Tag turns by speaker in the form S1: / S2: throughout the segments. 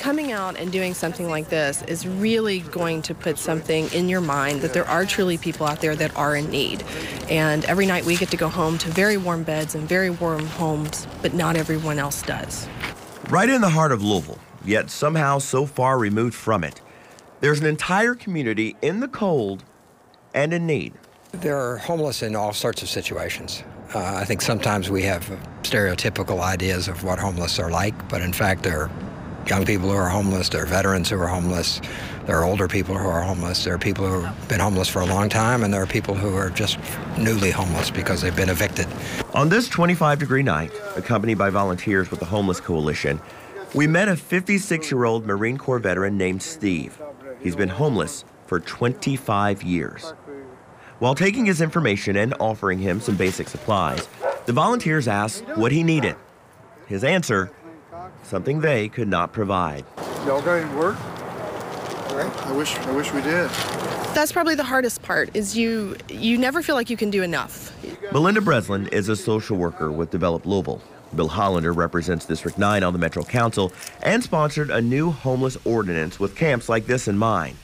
S1: coming out and doing something like this is really going to put something in your mind that there are truly people out there that are in need. And every night we get to go home to very warm beds and very warm homes, but not everyone else does.
S2: Right in the heart of Louisville, yet somehow so far removed from it, there's an entire community in the cold and in need.
S3: There are homeless in all sorts of situations. Uh, I think sometimes we have stereotypical ideas of what homeless are like, but in fact, there are young people who are homeless, there are veterans who are homeless, there are older people who are homeless, there are people who have been homeless for a long time, and there are people who are just newly homeless because they've been evicted.
S2: On this 25 degree night, accompanied by volunteers with the Homeless Coalition, we met a 56 year old Marine Corps veteran named Steve. He's been homeless for 25 years. While taking his information and offering him some basic supplies, the volunteers asked what he needed. His answer something they could not provide.
S4: Y'all got any work? I wish I wish we did.
S1: That's probably the hardest part is you you never feel like you can do enough.
S2: Melinda Breslin is a social worker with Develop Louisville. Bill Hollander represents District 9 on the Metro Council and sponsored a new homeless ordinance with camps like this in mind.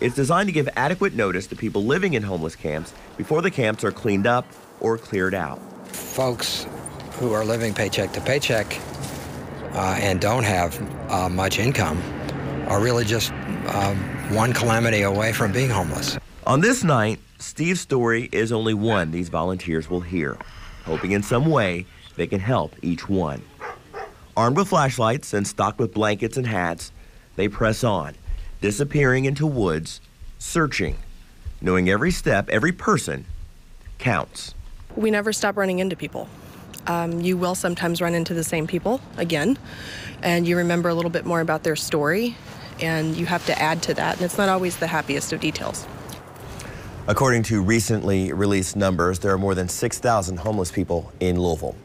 S2: It's designed to give adequate notice to people living in homeless camps before the camps are cleaned up or cleared out.
S3: Folks who are living paycheck to paycheck uh, and don't have uh, much income are really just um, one calamity away from being homeless.
S2: On this night, Steve's story is only one these volunteers will hear, hoping in some way they can help each one. Armed with flashlights and stocked with blankets and hats, they press on, disappearing into woods, searching, knowing every step, every person counts.
S1: We never stop running into people. Um, you will sometimes run into the same people again, and you remember a little bit more about their story, and you have to add to that, and it's not always the happiest of details.
S2: According to recently released numbers, there are more than 6,000 homeless people in Louisville.